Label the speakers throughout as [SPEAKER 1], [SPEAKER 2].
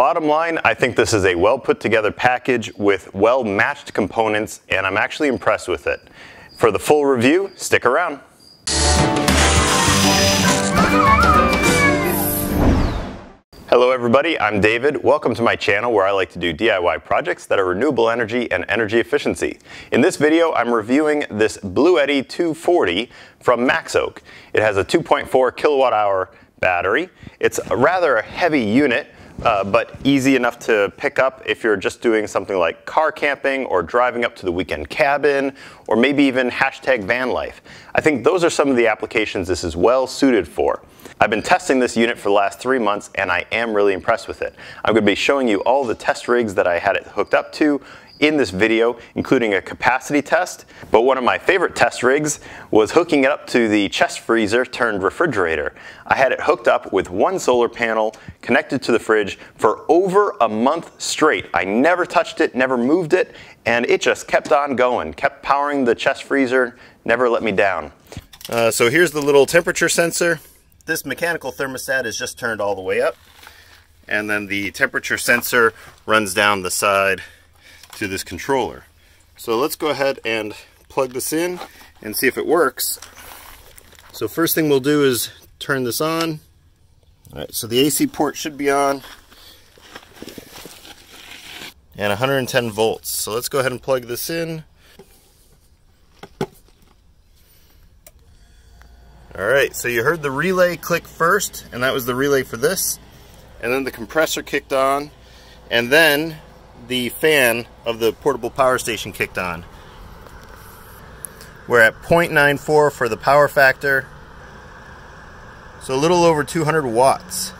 [SPEAKER 1] Bottom line, I think this is a well put together package with well matched components and I'm actually impressed with it. For the full review, stick around. Hello everybody, I'm David. Welcome to my channel where I like to do DIY projects that are renewable energy and energy efficiency. In this video, I'm reviewing this Bluetti 240 from Maxoak. It has a 2.4 kilowatt hour battery. It's a rather a heavy unit, uh, but easy enough to pick up if you're just doing something like car camping or driving up to the weekend cabin or maybe even hashtag van life. I think those are some of the applications this is well suited for. I've been testing this unit for the last three months and I am really impressed with it. I'm going to be showing you all the test rigs that I had it hooked up to in this video, including a capacity test. But one of my favorite test rigs was hooking it up to the chest freezer turned refrigerator. I had it hooked up with one solar panel connected to the fridge for over a month straight. I never touched it, never moved it, and it just kept on going, kept powering the chest freezer, never let me down. Uh, so here's the little temperature sensor this mechanical thermostat is just turned all the way up and then the temperature sensor runs down the side to this controller. So let's go ahead and plug this in and see if it works. So first thing we'll do is turn this on. All right, so the AC port should be on and 110 volts. So let's go ahead and plug this in. All right, so you heard the relay click first, and that was the relay for this. And then the compressor kicked on, and then the fan of the portable power station kicked on. We're at 0.94 for the power factor, so a little over 200 watts.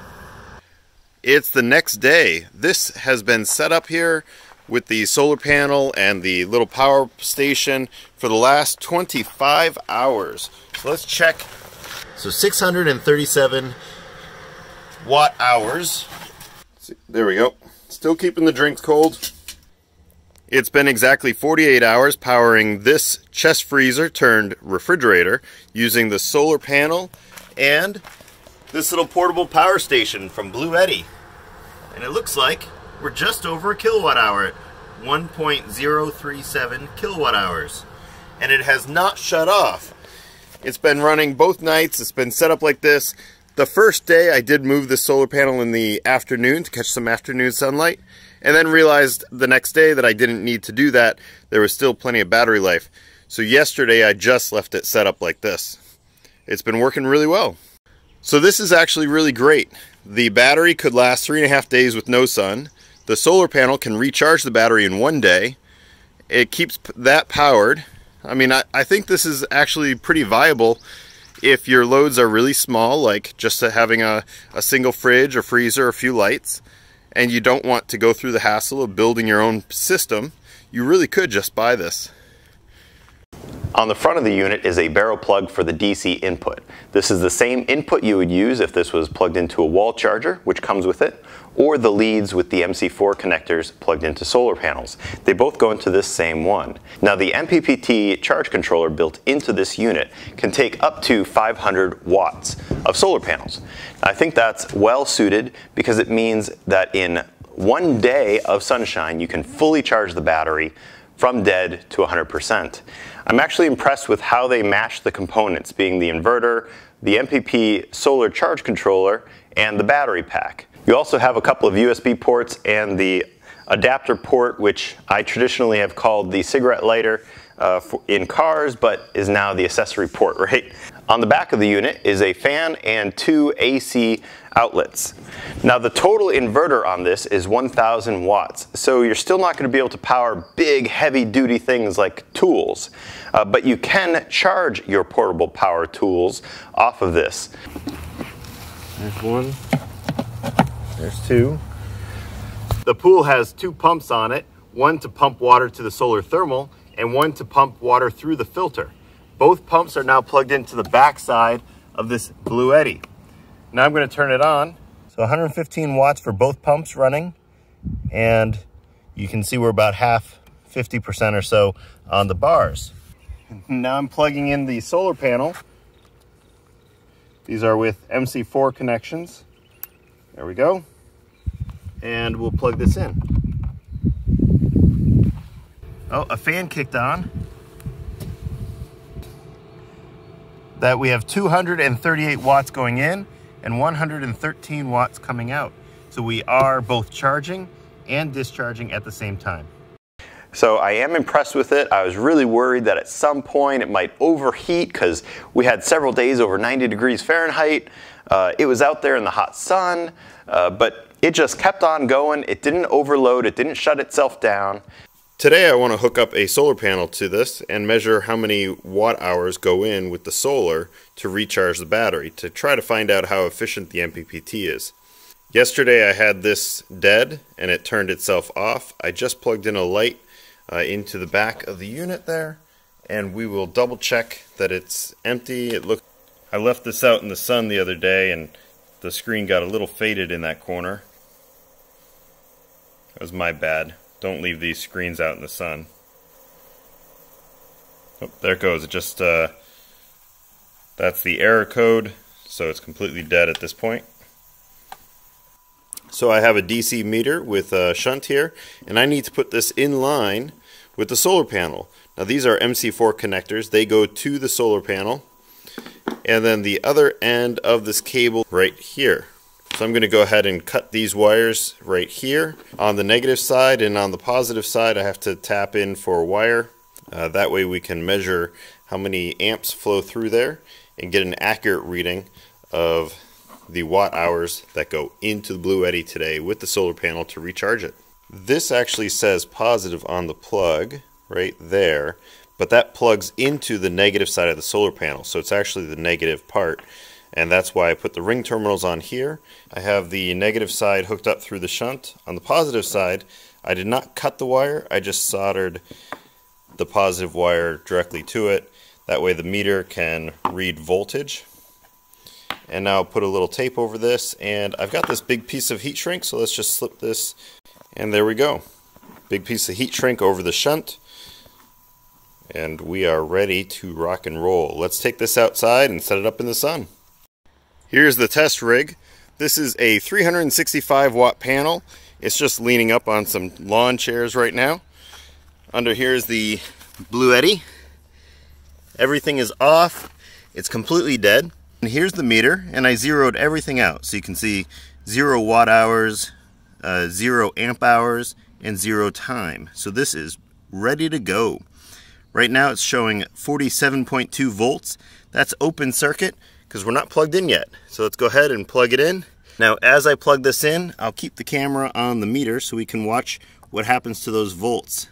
[SPEAKER 1] It's the next day. This has been set up here with the solar panel and the little power station for the last 25 hours. So let's check so 637 watt hours. There we go. Still keeping the drinks cold. It's been exactly 48 hours powering this chest freezer turned refrigerator using the solar panel and this little portable power station from Bluetti. And it looks like we're just over a kilowatt hour at 1.037 kilowatt hours. And it has not shut off. It's been running both nights. It's been set up like this. The first day I did move the solar panel in the afternoon to catch some afternoon sunlight and then realized the next day that I didn't need to do that. There was still plenty of battery life. So yesterday I just left it set up like this. It's been working really well. So this is actually really great. The battery could last three and a half days with no sun. The solar panel can recharge the battery in one day. It keeps that powered I mean, I, I think this is actually pretty viable if your loads are really small, like just having a, a single fridge or freezer, a few lights, and you don't want to go through the hassle of building your own system, you really could just buy this. On the front of the unit is a barrel plug for the DC input. This is the same input you would use if this was plugged into a wall charger, which comes with it, or the leads with the MC4 connectors plugged into solar panels. They both go into this same one. Now the MPPT charge controller built into this unit can take up to 500 watts of solar panels. I think that's well suited because it means that in one day of sunshine you can fully charge the battery from dead to 100%. I'm actually impressed with how they match the components, being the inverter, the MPP solar charge controller, and the battery pack. You also have a couple of USB ports and the adapter port, which I traditionally have called the cigarette lighter uh, in cars, but is now the accessory port, right? On the back of the unit is a fan and two AC outlets. Now the total inverter on this is 1000 watts, so you're still not going to be able to power big heavy duty things like tools, uh, but you can charge your portable power tools off of this.
[SPEAKER 2] There's one.
[SPEAKER 1] There's two. The pool has two pumps on it, one to pump water to the solar thermal and one to pump water through the filter. Both pumps are now plugged into the back side of this Bluetti. Now I'm going to turn it on. So 115 watts for both pumps running and you can see we're about half 50% or so on the bars. Now I'm plugging in the solar panel. These are with MC4 connections. There we go. and we'll plug this in. Oh, a fan kicked on. That we have 238 watts going in and 113 watts coming out. So we are both charging and discharging at the same time.
[SPEAKER 3] So I am impressed with it. I was really worried that at some point it might overheat because we had several days over 90 degrees Fahrenheit. Uh, it was out there in the hot sun, uh, but it just kept on going. It didn't overload, it didn't shut itself down.
[SPEAKER 1] Today I want to hook up a solar panel to this and measure how many watt hours go in with the solar to recharge the battery to try to find out how efficient the MPPT is. Yesterday I had this dead and it turned itself off. I just plugged in a light uh, into the back of the unit there and we will double check that it's empty. It looked I left this out in the sun the other day and the screen got a little faded in that corner. That was my bad. Don't leave these screens out in the sun. Oh, there it goes. It just uh, that's the error code, so it's completely dead at this point. So I have a DC meter with a shunt here, and I need to put this in line with the solar panel. Now these are MC4 connectors. They go to the solar panel, and then the other end of this cable right here. So I'm going to go ahead and cut these wires right here. On the negative side and on the positive side I have to tap in for a wire. Uh, that way we can measure how many amps flow through there and get an accurate reading of the watt hours that go into the Bluetti today with the solar panel to recharge it. This actually says positive on the plug right there, but that plugs into the negative side of the solar panel, so it's actually the negative part. And that's why I put the ring terminals on here. I have the negative side hooked up through the shunt. On the positive side, I did not cut the wire, I just soldered the positive wire directly to it. That way the meter can read voltage. And now I'll put a little tape over this. And I've got this big piece of heat shrink so let's just slip this. And there we go. Big piece of heat shrink over the shunt. And we are ready to rock and roll. Let's take this outside and set it up in the sun here's the test rig this is a 365 watt panel it's just leaning up on some lawn chairs right now under here is the Bluetti. everything is off it's completely dead and here's the meter, and I zeroed everything out. So you can see zero watt hours, uh, zero amp hours, and zero time. So this is ready to go. Right now it's showing 47.2 volts. That's open circuit because we're not plugged in yet. So let's go ahead and plug it in. Now as I plug this in, I'll keep the camera on the meter so we can watch what happens to those volts.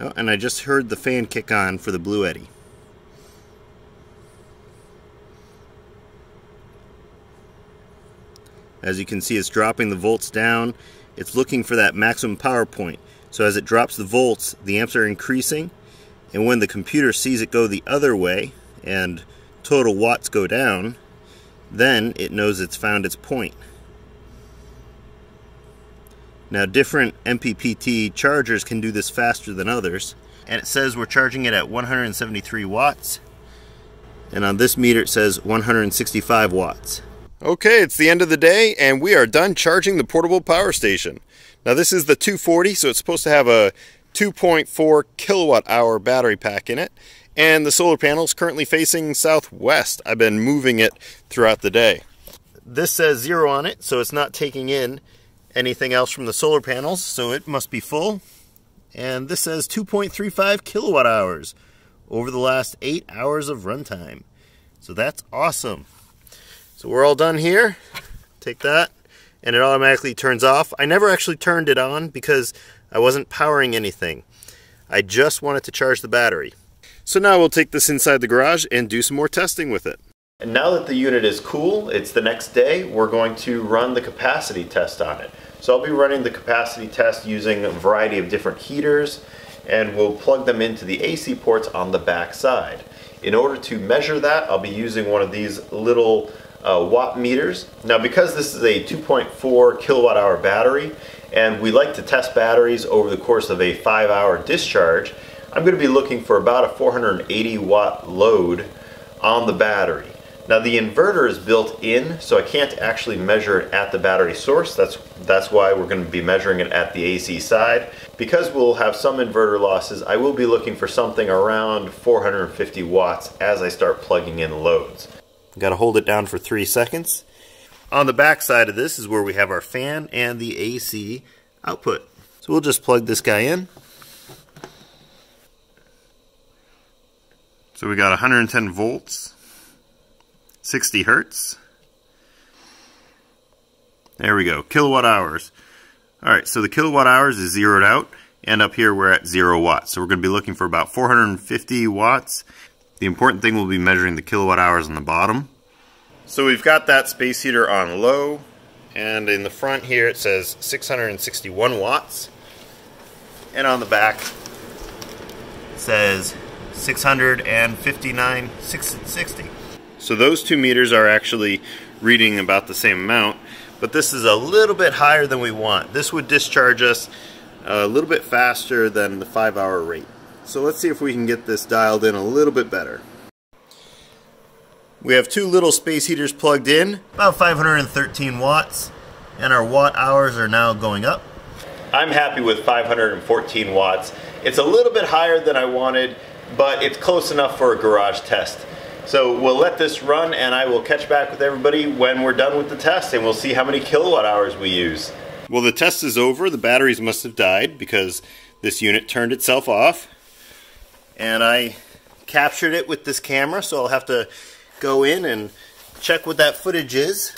[SPEAKER 1] Oh, and I just heard the fan kick on for the Bluetti. As you can see, it's dropping the volts down. It's looking for that maximum power point. So as it drops the volts, the amps are increasing. And when the computer sees it go the other way and total watts go down, then it knows it's found its point. Now different MPPT chargers can do this faster than others. And it says we're charging it at 173 watts. And on this meter it says 165 watts. Okay, it's the end of the day and we are done charging the portable power station. Now this is the 240, so it's supposed to have a 2.4 kilowatt hour battery pack in it. And the solar panel is currently facing southwest. I've been moving it throughout the day. This says zero on it, so it's not taking in anything else from the solar panels, so it must be full. And this says 2.35 kilowatt hours over the last eight hours of runtime. So that's awesome. So we're all done here. Take that, and it automatically turns off. I never actually turned it on because I wasn't powering anything. I just wanted to charge the battery. So now we'll take this inside the garage and do some more testing with it. And now that the unit is cool, it's the next day, we're going to run the capacity test on it. So I'll be running the capacity test using a variety of different heaters and we'll plug them into the AC ports on the back side. In order to measure that, I'll be using one of these little uh, watt meters. Now because this is a 2.4 kilowatt hour battery and we like to test batteries over the course of a five hour discharge, I'm going to be looking for about a 480 watt load on the battery.
[SPEAKER 3] Now the inverter is built in, so I can't actually measure it at the battery source. That's, that's why we're gonna be measuring it at the AC side. Because we'll have some inverter losses, I will be looking for something around 450 watts as I start plugging in loads. Gotta hold it down for three seconds. On the back side of this is where we have our fan and the AC output. So we'll just plug this guy in.
[SPEAKER 1] So we got 110 volts 60 hertz. There we go, kilowatt hours. All right, so the kilowatt hours is zeroed out, and up here we're at zero watts. So we're gonna be looking for about 450 watts. The important thing will be measuring the kilowatt hours on the bottom. So we've got that space heater on low, and in the front here it says 661 watts. And on the back says 659, 660. So those two meters are actually reading about the same amount, but this is a little bit higher than we want. This would discharge us a little bit faster than the five hour rate. So let's see if we can get this dialed in a little bit better. We have two little space heaters plugged in, about 513 watts, and our watt hours are now going up. I'm happy with 514 watts. It's a little bit higher than I wanted, but it's close enough for a garage test. So we'll let this run and I will catch back with everybody when we're done with the test and we'll see how many kilowatt hours we use. Well, the test is over. The batteries must have died because this unit turned itself off. And I captured it with this camera, so I'll have to go in and check what that footage is.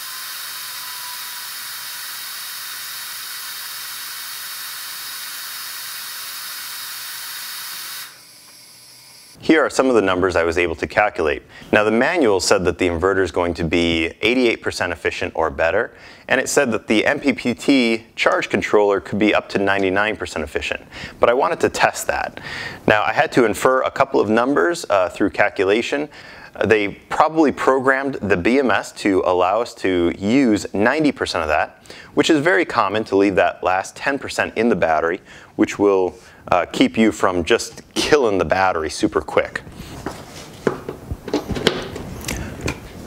[SPEAKER 1] Here are some of the numbers I was able to calculate. Now the manual said that the inverter is going to be 88% efficient or better, and it said that the MPPT charge controller could be up to 99% efficient. But I wanted to test that. Now I had to infer a couple of numbers uh, through calculation. They probably programmed the BMS to allow us to use 90% of that, which is very common to leave that last 10% in the battery, which will uh, keep you from just killing the battery super quick.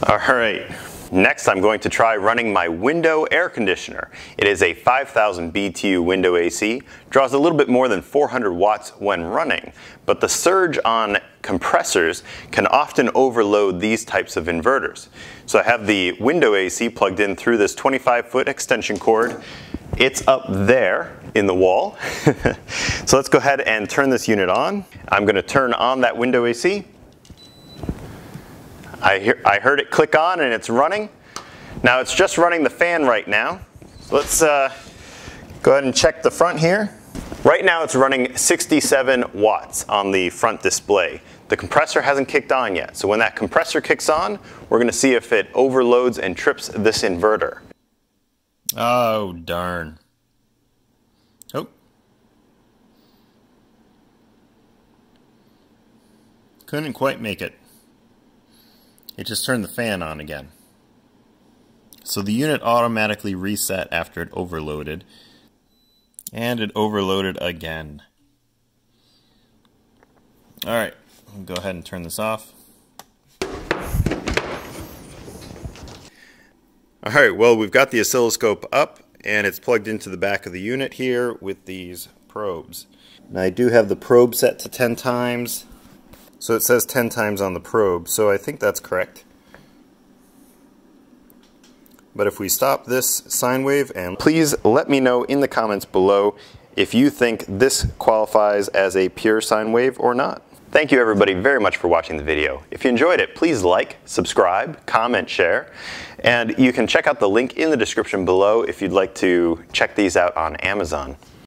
[SPEAKER 1] All right, next I'm going to try running my window air conditioner. It is a 5000 BTU window AC, draws a little bit more than 400 watts when running, but the surge on compressors can often overload these types of inverters. So I have the window AC plugged in through this 25 foot extension cord. It's up there in the wall. so let's go ahead and turn this unit on. I'm going to turn on that window AC. I, hear, I heard it click on and it's running. Now it's just running the fan right now. So let's uh, go ahead and check the front here. Right now it's running 67 watts on the front display. The compressor hasn't kicked on yet. So when that compressor kicks on, we're going to see if it overloads and trips this inverter.
[SPEAKER 2] Oh, darn. Oh. Couldn't quite make it. It just turned the fan on again. So the unit automatically reset after it overloaded. And it overloaded again. Alright, go ahead and turn this off.
[SPEAKER 1] Alright, well we've got the oscilloscope up and it's plugged into the back of the unit here with these probes. Now I do have the probe set to 10 times, so it says 10 times on the probe, so I think that's correct. But if we stop this sine wave and please let me know in the comments below if you think this qualifies as a pure sine wave or not. Thank you everybody very much for watching the video. If you enjoyed it, please like, subscribe, comment, share, and you can check out the link in the description below if you'd like to check these out on Amazon.